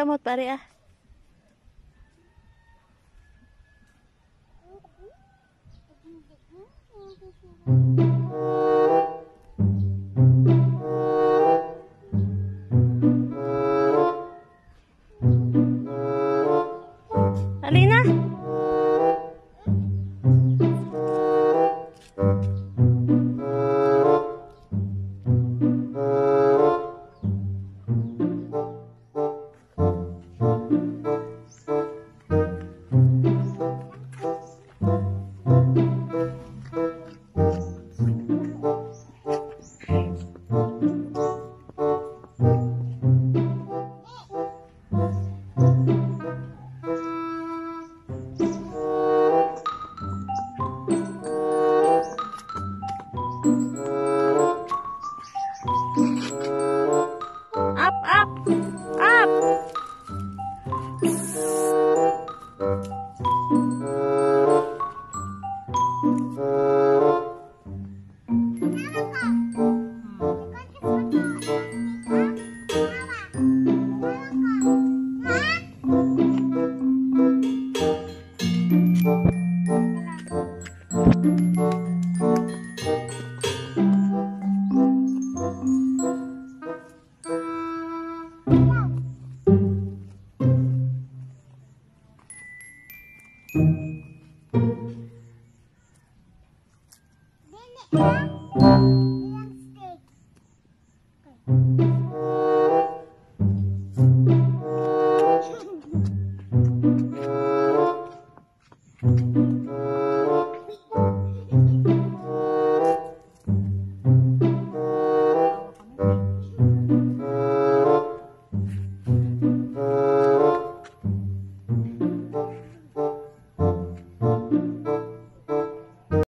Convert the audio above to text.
Pare ah. 啊。